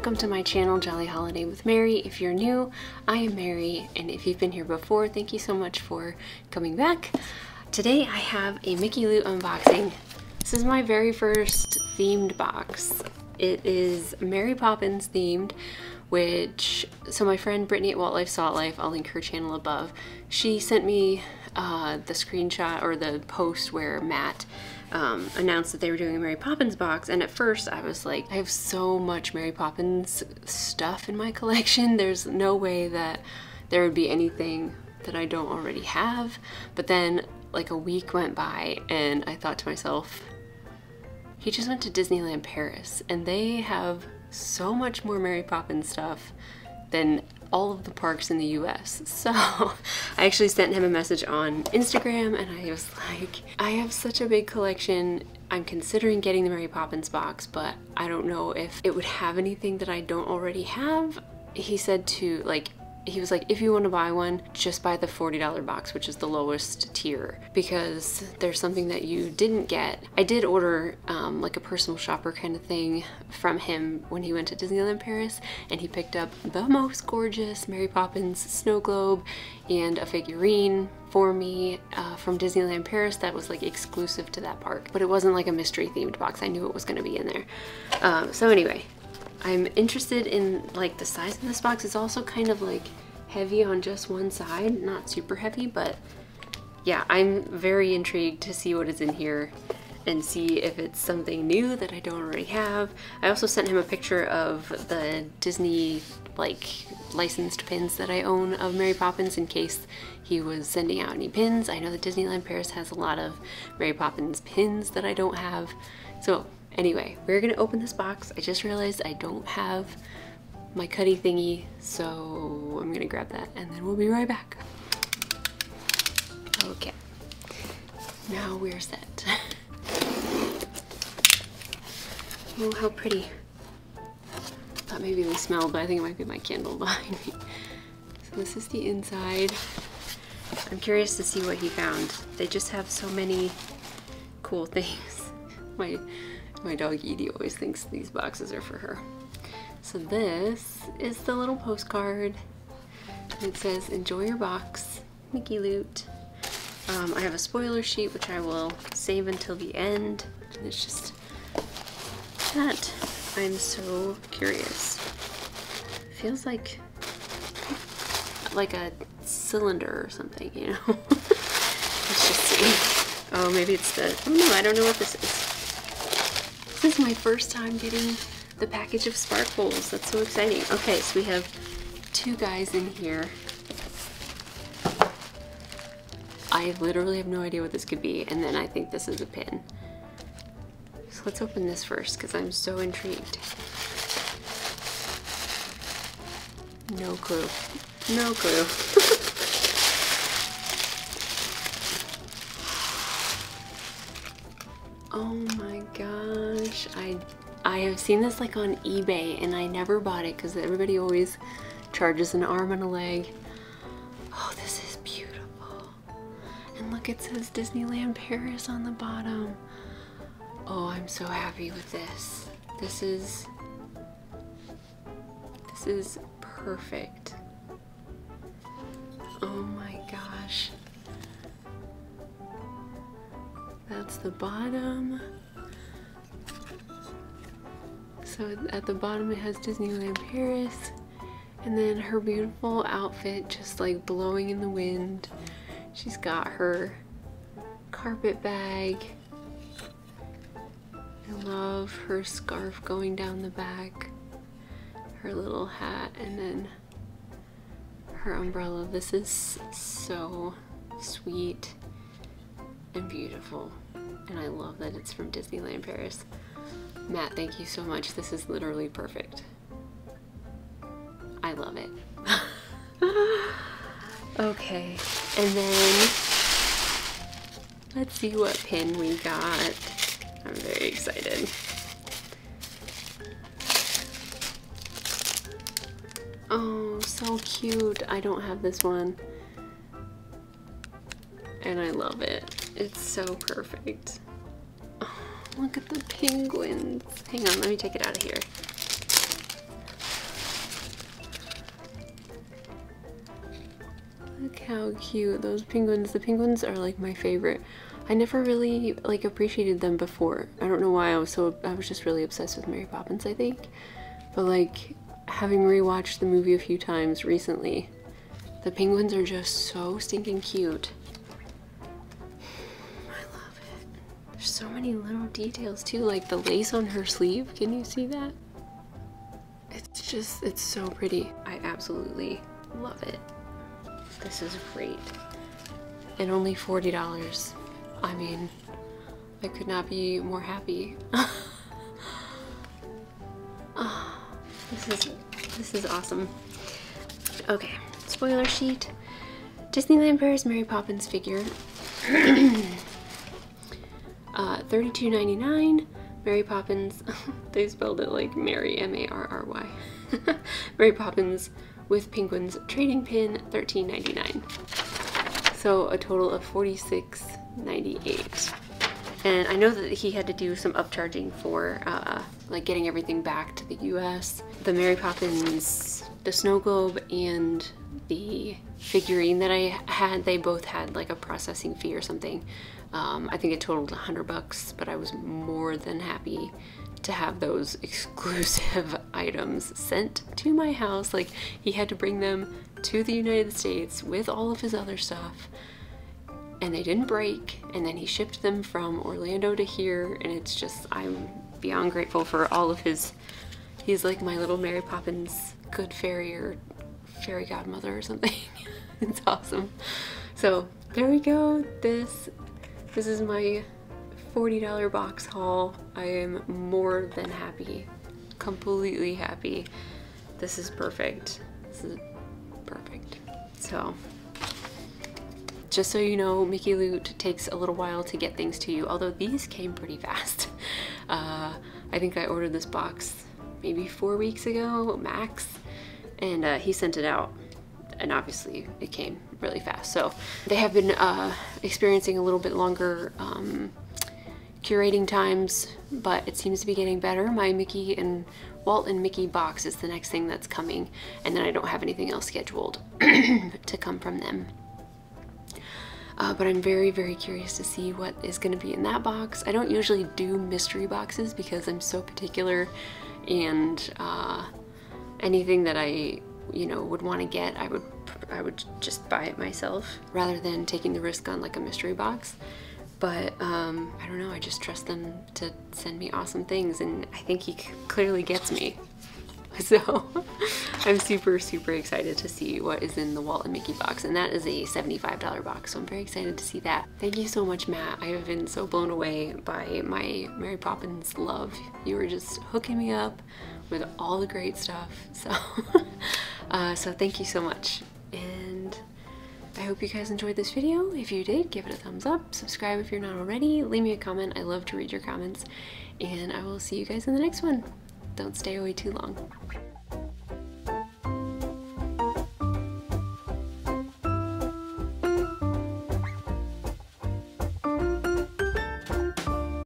welcome to my channel Jolly Holiday with Mary. If you're new, I am Mary, and if you've been here before, thank you so much for coming back. Today I have a Mickey Loot unboxing. This is my very first themed box. It is Mary Poppins themed, which, so my friend Brittany at Walt Life Salt Life, I'll link her channel above, she sent me uh, the screenshot or the post where Matt um, announced that they were doing a Mary Poppins box and at first I was like I have so much Mary Poppins stuff in my collection. There's no way that there would be anything that I don't already have. But then like a week went by and I thought to myself he just went to Disneyland Paris and they have so much more Mary Poppins stuff than all of the parks in the US. So I actually sent him a message on Instagram and I was like, I have such a big collection. I'm considering getting the Mary Poppins box, but I don't know if it would have anything that I don't already have. He said to like he was like, if you want to buy one, just buy the $40 box, which is the lowest tier, because there's something that you didn't get. I did order um, like a personal shopper kind of thing from him when he went to Disneyland Paris, and he picked up the most gorgeous Mary Poppins snow globe and a figurine for me uh, from Disneyland Paris that was like exclusive to that park. But it wasn't like a mystery themed box. I knew it was going to be in there. Um, so anyway, I'm interested in like the size of this box. It's also kind of like heavy on just one side, not super heavy, but yeah, I'm very intrigued to see what is in here and see if it's something new that I don't already have. I also sent him a picture of the Disney like licensed pins that I own of Mary Poppins in case he was sending out any pins. I know that Disneyland Paris has a lot of Mary Poppins pins that I don't have. So Anyway, we're gonna open this box. I just realized I don't have my cutty thingy, so I'm gonna grab that and then we'll be right back. Okay, now we're set. oh, how pretty. Thought maybe they smelled, but I think it might be my candle behind me. So this is the inside. I'm curious to see what he found. They just have so many cool things. My my dog Edy always thinks these boxes are for her. So this is the little postcard. It says, enjoy your box, Mickey Loot. Um, I have a spoiler sheet, which I will save until the end. And it's just that. I'm so curious. Feels like like a cylinder or something, you know? Let's just see. Oh, maybe it's the, oh no, I don't know what this is. This is my first time getting the package of sparkles. That's so exciting. Okay, so we have two guys in here. I literally have no idea what this could be, and then I think this is a pin. So let's open this first, because I'm so intrigued. No clue. No clue. Oh. I I have seen this like on eBay and I never bought it because everybody always charges an arm and a leg. Oh, this is beautiful. And look, it says Disneyland Paris on the bottom. Oh, I'm so happy with this. This is, this is perfect. Oh my gosh. That's the bottom. So at the bottom it has Disneyland Paris. And then her beautiful outfit just like blowing in the wind. She's got her carpet bag. I love her scarf going down the back. Her little hat and then her umbrella. This is so sweet and beautiful. And I love that it's from Disneyland Paris. Matt, thank you so much. This is literally perfect. I love it. okay, and then let's see what pin we got. I'm very excited. Oh, so cute. I don't have this one. And I love it. It's so perfect. Look at the penguins. Hang on, let me take it out of here. Look how cute those penguins. The penguins are like my favorite. I never really like appreciated them before. I don't know why I was so I was just really obsessed with Mary Poppins, I think. But like having rewatched the movie a few times recently, the penguins are just so stinking cute. There's so many little details too, like the lace on her sleeve. Can you see that? It's just, it's so pretty. I absolutely love it. This is great. And only $40. I mean, I could not be more happy. oh, this is this is awesome. Okay, spoiler sheet. Disneyland Paris Mary Poppins figure. uh, $32.99. Mary Poppins, they spelled it like Mary, M-A-R-R-Y. Mary Poppins with penguins trading pin, $13.99. So a total of 46 98 and I know that he had to do some upcharging for uh, like getting everything back to the US. The Mary Poppins, the snow globe and the figurine that I had, they both had like a processing fee or something. Um, I think it totaled 100 bucks, but I was more than happy to have those exclusive items sent to my house. Like he had to bring them to the United States with all of his other stuff and they didn't break and then he shipped them from Orlando to here and it's just I'm beyond grateful for all of his he's like my little Mary Poppins good fairy or fairy godmother or something. It's awesome. So there we go. This this is my $40 box haul. I am more than happy completely happy. This is perfect. This is perfect. So just so you know, Mickey Loot takes a little while to get things to you, although these came pretty fast. Uh, I think I ordered this box maybe four weeks ago, max, and uh, he sent it out and obviously it came really fast. So they have been uh, experiencing a little bit longer um, curating times, but it seems to be getting better. My Mickey and Walt and Mickey box is the next thing that's coming, and then I don't have anything else scheduled to come from them. Uh, but I'm very, very curious to see what is going to be in that box. I don't usually do mystery boxes because I'm so particular and uh, anything that I, you know, would want to get, I would, I would just buy it myself rather than taking the risk on like a mystery box. But um, I don't know, I just trust them to send me awesome things and I think he clearly gets me. So I'm super, super excited to see what is in the Walt and Mickey box. And that is a $75 box. So I'm very excited to see that. Thank you so much, Matt. I have been so blown away by my Mary Poppins love. You were just hooking me up with all the great stuff. So, uh, so thank you so much. And I hope you guys enjoyed this video. If you did, give it a thumbs up, subscribe if you're not already, leave me a comment. I love to read your comments. And I will see you guys in the next one don't stay away too long.